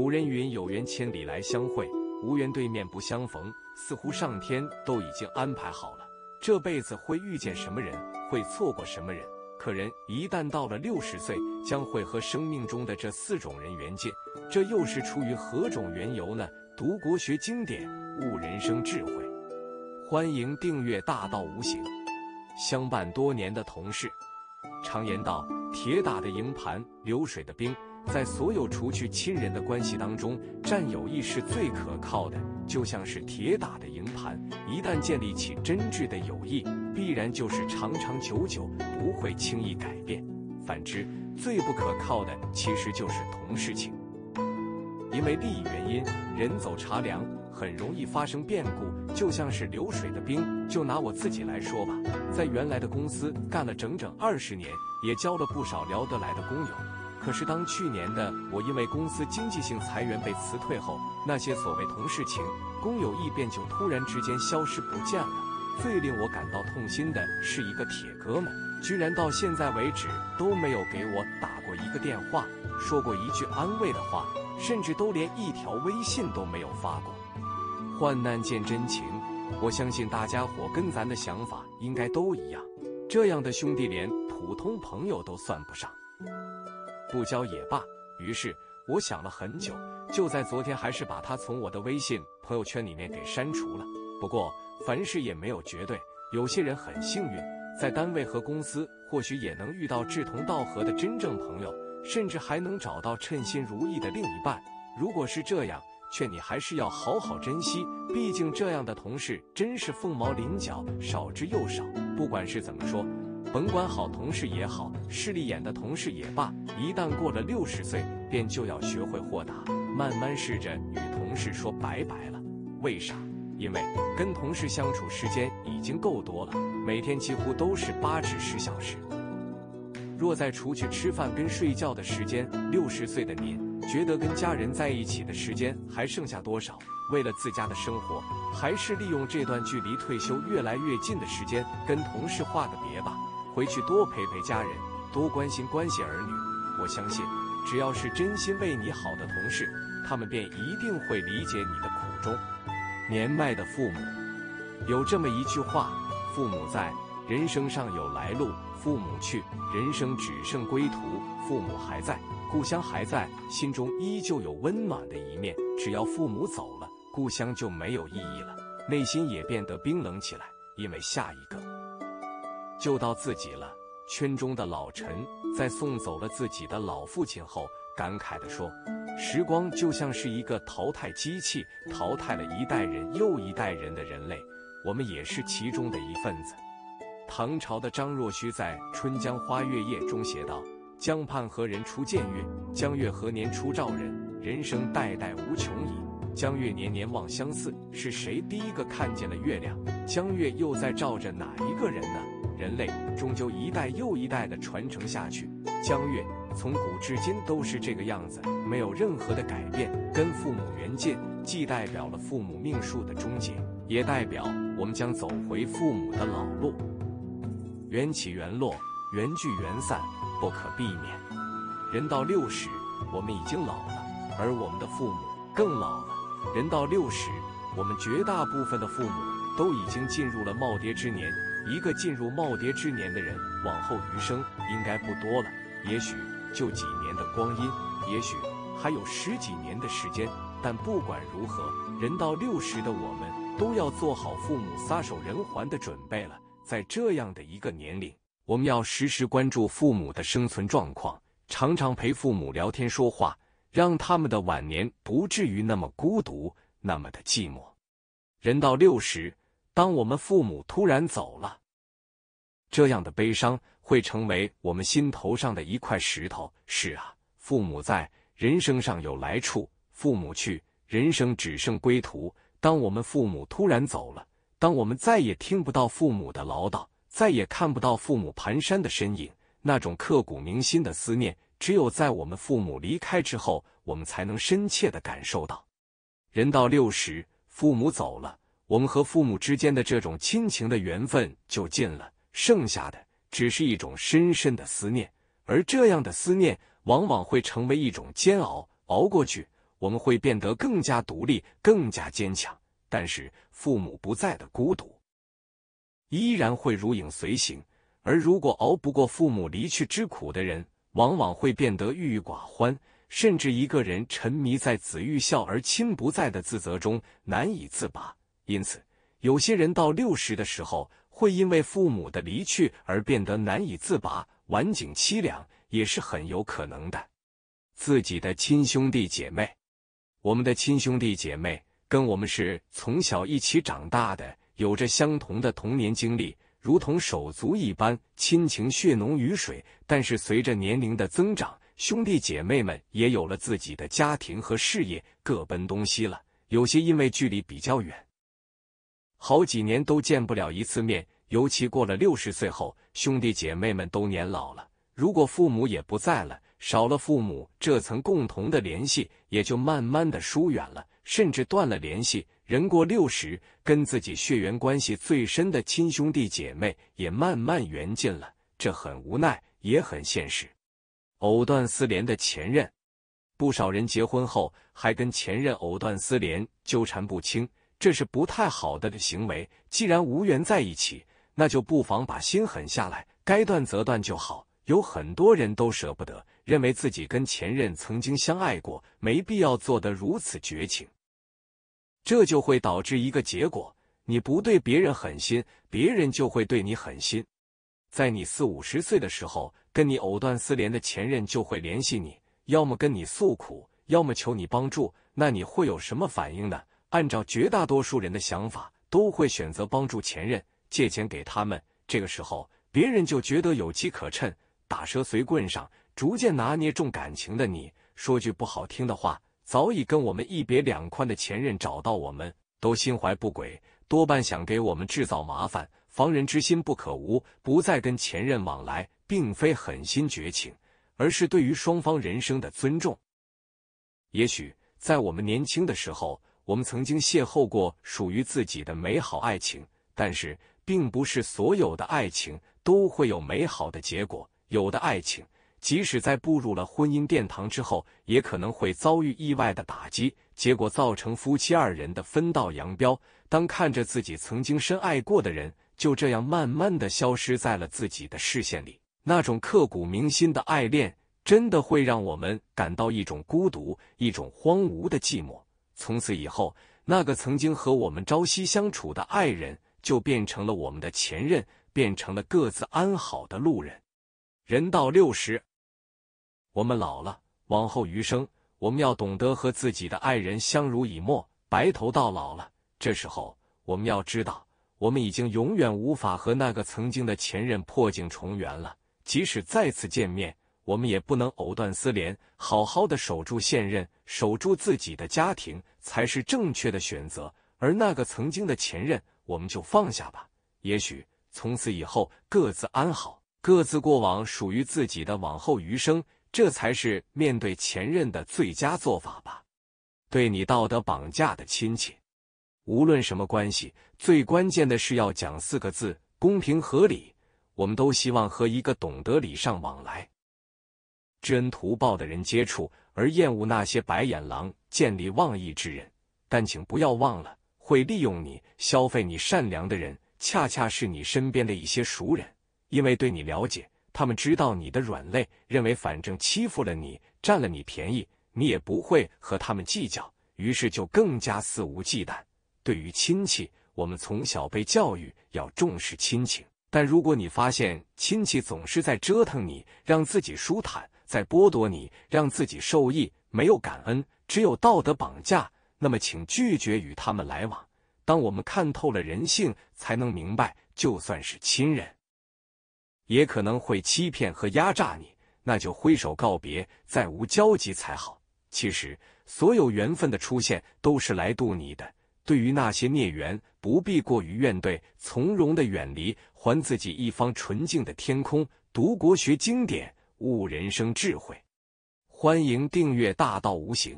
古人云：“有缘千里来相会，无缘对面不相逢。”似乎上天都已经安排好了，这辈子会遇见什么人，会错过什么人。可人一旦到了六十岁，将会和生命中的这四种人缘尽，这又是出于何种缘由呢？读国学经典，悟人生智慧。欢迎订阅《大道无形》。相伴多年的同事，常言道：“铁打的营盘，流水的兵。”在所有除去亲人的关系当中，占友意是最可靠的，就像是铁打的营盘。一旦建立起真挚的友谊，必然就是长长久久，不会轻易改变。反之，最不可靠的其实就是同事情。因为利益原因，人走茶凉，很容易发生变故，就像是流水的兵。就拿我自己来说吧，在原来的公司干了整整二十年，也交了不少聊得来的工友。可是，当去年的我因为公司经济性裁员被辞退后，那些所谓同事情、工友谊便就突然之间消失不见了。最令我感到痛心的是，一个铁哥们居然到现在为止都没有给我打过一个电话，说过一句安慰的话，甚至都连一条微信都没有发过。患难见真情，我相信大家伙跟咱的想法应该都一样。这样的兄弟，连普通朋友都算不上。不交也罢。于是我想了很久，就在昨天，还是把他从我的微信朋友圈里面给删除了。不过凡事也没有绝对，有些人很幸运，在单位和公司或许也能遇到志同道合的真正朋友，甚至还能找到称心如意的另一半。如果是这样，劝你还是要好好珍惜，毕竟这样的同事真是凤毛麟角，少之又少。不管是怎么说。甭管好同事也好，势利眼的同事也罢，一旦过了六十岁，便就要学会豁达，慢慢试着与同事说拜拜了。为啥？因为跟同事相处时间已经够多了，每天几乎都是八至十小时。若再除去吃饭跟睡觉的时间，六十岁的您觉得跟家人在一起的时间还剩下多少？为了自家的生活，还是利用这段距离退休越来越近的时间，跟同事画个别吧。回去多陪陪家人，多关心关心儿女。我相信，只要是真心为你好的同事，他们便一定会理解你的苦衷。年迈的父母，有这么一句话：父母在，人生尚有来路；父母去，人生只剩归途。父母还在，故乡还在，心中依旧有温暖的一面。只要父母走了，故乡就没有意义了，内心也变得冰冷起来，因为下一个。就到自己了。圈中的老陈在送走了自己的老父亲后，感慨地说：“时光就像是一个淘汰机器，淘汰了一代人又一代人的人类，我们也是其中的一份子。”唐朝的张若虚在《春江花月夜》中写道：“江畔何人初见月？江月何年初照人？人生代代无穷已，江月年年望相似。是谁第一个看见了月亮？江月又在照着哪一个人呢？”人类终究一代又一代的传承下去，江月从古至今都是这个样子，没有任何的改变。跟父母缘尽，既代表了父母命数的终结，也代表我们将走回父母的老路。缘起缘落，缘聚缘散，不可避免。人到六十，我们已经老了，而我们的父母更老了。人到六十，我们绝大部分的父母都已经进入了耄耋之年。一个进入耄耋之年的人，往后余生应该不多了，也许就几年的光阴，也许还有十几年的时间。但不管如何，人到六十的我们，都要做好父母撒手人寰的准备了。在这样的一个年龄，我们要时时关注父母的生存状况，常常陪父母聊天说话，让他们的晚年不至于那么孤独，那么的寂寞。人到六十。当我们父母突然走了，这样的悲伤会成为我们心头上的一块石头。是啊，父母在，人生上有来处；父母去，人生只剩归途。当我们父母突然走了，当我们再也听不到父母的唠叨，再也看不到父母蹒跚的身影，那种刻骨铭心的思念，只有在我们父母离开之后，我们才能深切的感受到。人到六十，父母走了。我们和父母之间的这种亲情的缘分就尽了，剩下的只是一种深深的思念，而这样的思念往往会成为一种煎熬，熬过去，我们会变得更加独立、更加坚强。但是父母不在的孤独，依然会如影随形。而如果熬不过父母离去之苦的人，往往会变得郁郁寡欢，甚至一个人沉迷在子欲孝而亲不在的自责中，难以自拔。因此，有些人到六十的时候，会因为父母的离去而变得难以自拔，晚景凄凉，也是很有可能的。自己的亲兄弟姐妹，我们的亲兄弟姐妹跟我们是从小一起长大的，有着相同的童年经历。如同手足一般，亲情血浓于水。但是随着年龄的增长，兄弟姐妹们也有了自己的家庭和事业，各奔东西了。有些因为距离比较远，好几年都见不了一次面。尤其过了六十岁后，兄弟姐妹们都年老了，如果父母也不在了，少了父母这层共同的联系，也就慢慢的疏远了，甚至断了联系。人过六十，跟自己血缘关系最深的亲兄弟姐妹也慢慢缘尽了，这很无奈，也很现实。藕断丝连的前任，不少人结婚后还跟前任藕断丝连，纠缠不清，这是不太好的的行为。既然无缘在一起，那就不妨把心狠下来，该断则断就好。有很多人都舍不得，认为自己跟前任曾经相爱过，没必要做得如此绝情。这就会导致一个结果：你不对别人狠心，别人就会对你狠心。在你四五十岁的时候，跟你藕断丝连的前任就会联系你，要么跟你诉苦，要么求你帮助。那你会有什么反应呢？按照绝大多数人的想法，都会选择帮助前任，借钱给他们。这个时候，别人就觉得有机可乘，打蛇随棍上，逐渐拿捏重感情的你。说句不好听的话。早已跟我们一别两宽的前任找到我们，都心怀不轨，多半想给我们制造麻烦。防人之心不可无，不再跟前任往来，并非狠心绝情，而是对于双方人生的尊重。也许在我们年轻的时候，我们曾经邂逅过属于自己的美好爱情，但是并不是所有的爱情都会有美好的结果，有的爱情。即使在步入了婚姻殿堂之后，也可能会遭遇意外的打击，结果造成夫妻二人的分道扬镳。当看着自己曾经深爱过的人就这样慢慢的消失在了自己的视线里，那种刻骨铭心的爱恋，真的会让我们感到一种孤独，一种荒芜的寂寞。从此以后，那个曾经和我们朝夕相处的爱人，就变成了我们的前任，变成了各自安好的路人。人到六十。我们老了，往后余生，我们要懂得和自己的爱人相濡以沫，白头到老了。这时候，我们要知道，我们已经永远无法和那个曾经的前任破镜重圆了。即使再次见面，我们也不能藕断丝连，好好的守住现任，守住自己的家庭，才是正确的选择。而那个曾经的前任，我们就放下吧。也许从此以后，各自安好，各自过往属于自己的往后余生。这才是面对前任的最佳做法吧。对你道德绑架的亲戚，无论什么关系，最关键的是要讲四个字：公平合理。我们都希望和一个懂得礼尚往来、知恩图报的人接触，而厌恶那些白眼狼、见利忘义之人。但请不要忘了，会利用你、消费你善良的人，恰恰是你身边的一些熟人，因为对你了解。他们知道你的软肋，认为反正欺负了你，占了你便宜，你也不会和他们计较，于是就更加肆无忌惮。对于亲戚，我们从小被教育要重视亲情，但如果你发现亲戚总是在折腾你，让自己舒坦，在剥夺你，让自己受益，没有感恩，只有道德绑架，那么请拒绝与他们来往。当我们看透了人性，才能明白，就算是亲人。也可能会欺骗和压榨你，那就挥手告别，再无交集才好。其实，所有缘分的出现都是来渡你的。对于那些孽缘，不必过于怨怼，从容的远离，还自己一方纯净的天空。读国学经典，悟人生智慧。欢迎订阅《大道无形》。